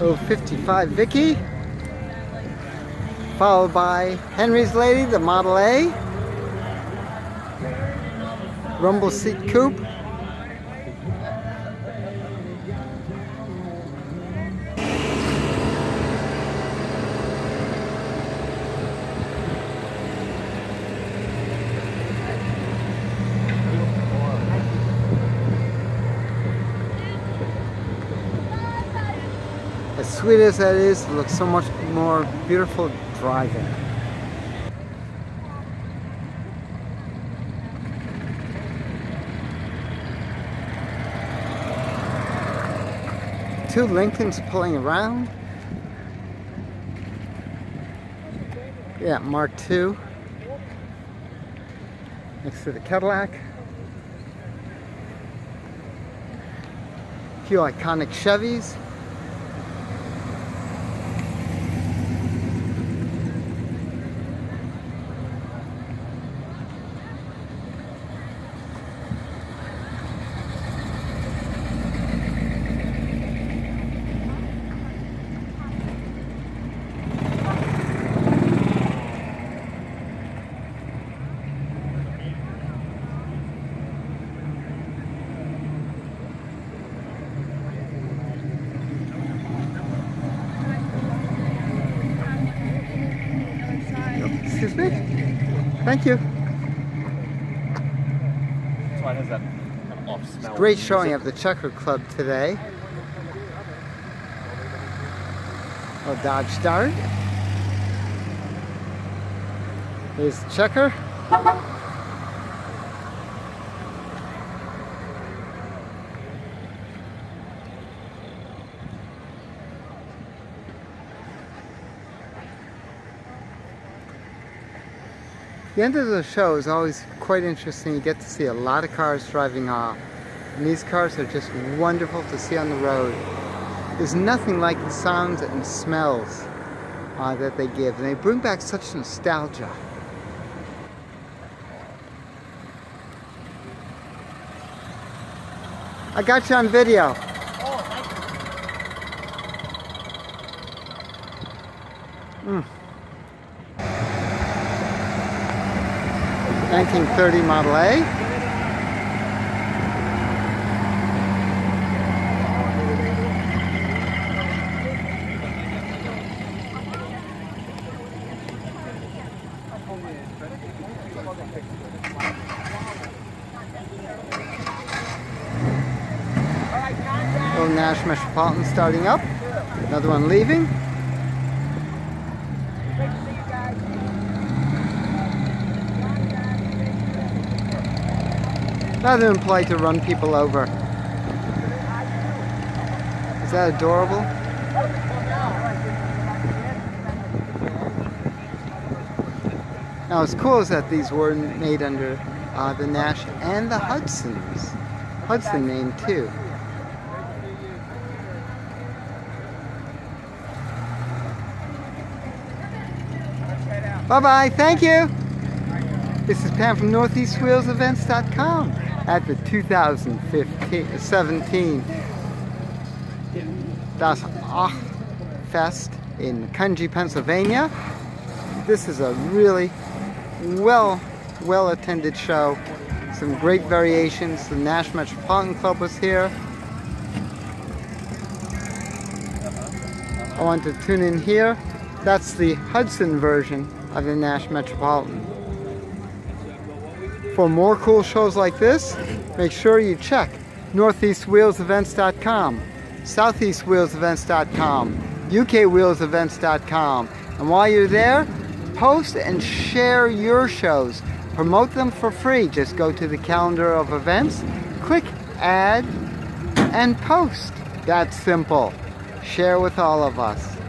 055 Vicky, followed by Henry's Lady, the Model A, Rumble Seat Coupe, sweet as that is, it looks so much more beautiful driving. Two Lincolns pulling around. Yeah, Mark II. Next to the Cadillac. A few iconic Chevys. Excuse me? Thank you. That's why has that kind of off smell. Great showing of the Checker Club today. A Dodge Dart. Here's the Checker. The end of the show is always quite interesting. You get to see a lot of cars driving off. And these cars are just wonderful to see on the road. There's nothing like the sounds and smells uh, that they give. And they bring back such nostalgia. I got you on video. 1930 Model A. Little Nash Metropolitan starting up. Another one leaving. Than polite to run people over. Is that adorable? Now, what's cool is that these were made under uh, the Nash and the Hudson's Hudson name too. Bye bye, thank you. This is Pam from NortheastWheelsEvents.com at the 2017 Das Awkscht Fescht in Macungie, Pennsylvania. This is a really well, well attended show. Some great variations. The Nash Metropolitan Club was here. I want to tune in here. That's the Hudson version of the Nash Metropolitan. For more cool shows like this, make sure you check NortheastWheelsEvents.com, SoutheastWheelsEvents.com, UKWheelsEvents.com. And while you're there, post and share your shows. Promote them for free. Just go to the calendar of events, click add, and post. That's simple. Share with all of us.